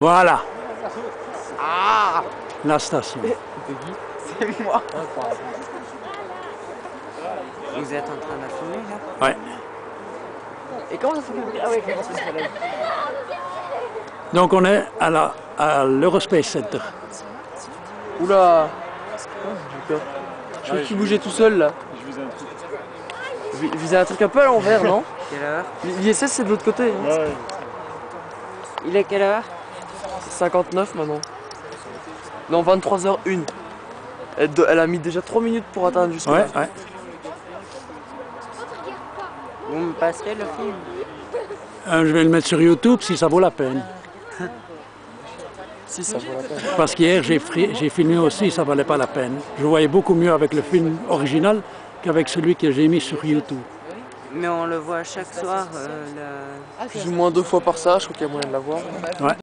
Voilà, Ah la station. C'est moi Vous êtes en train de filmer là? Ouais. Et comment ça se fait Ah ouais, comment ça se fait Donc on est à la à l'Eurospace Center. Oula. Je crois qu'il bougeait tout seul là. Vi- Visait un truc un peu à l'envers, non? Quelle heure? L'ISS c'est de l'autre côté. hein. Il est quelle heure? 59 maintenant. Non, 23h01. Elle, elle a mis déjà 3 minutes pour atteindre jusqu'à Ouais, là. ouais. Vous me passerez le film Euh, je vais le mettre sur YouTube si ça vaut la peine. Si, ça vaut la peine. Parce qu'hier j'ai filmé aussi, ça valait pas la peine. Je voyais beaucoup mieux avec le film original qu'avec celui que j'ai mis sur YouTube. Mais on le voit chaque soir, euh, la- Plus ou moins deux fois par ça, je crois qu'il y a moyen de la voir. Ouais.